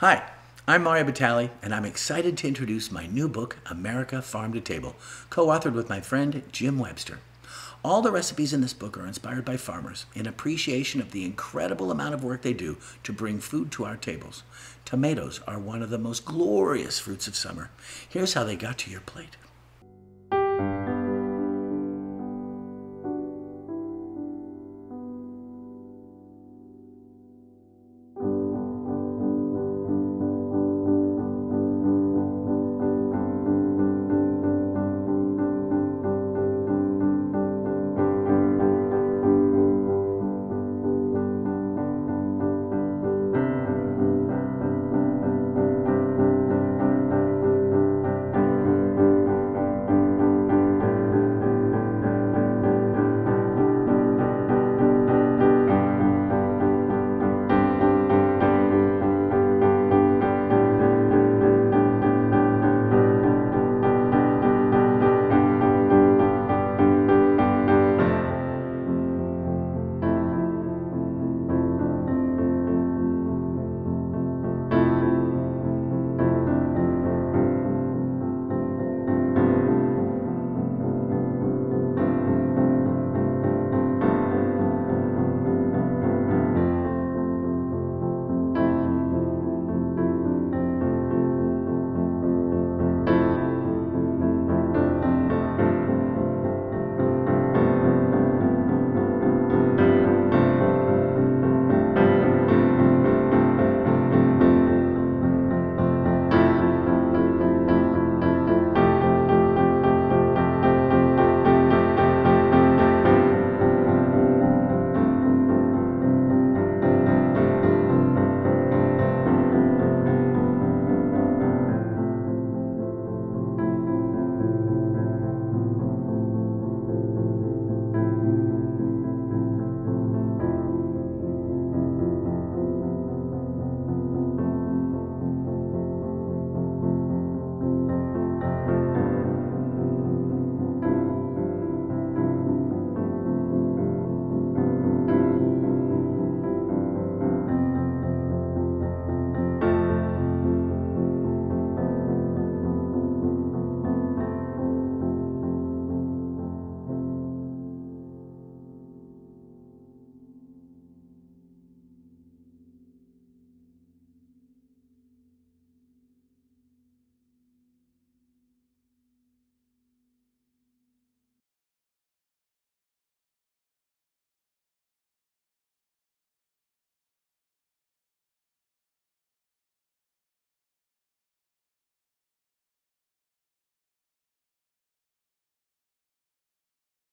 Hi, I'm Mario Batali, and I'm excited to introduce my new book, America Farm to Table, co authored with my friend Jim Webster. All the recipes in this book are inspired by farmers in appreciation of the incredible amount of work they do to bring food to our tables. Tomatoes are one of the most glorious fruits of summer. Here's how they got to your plate.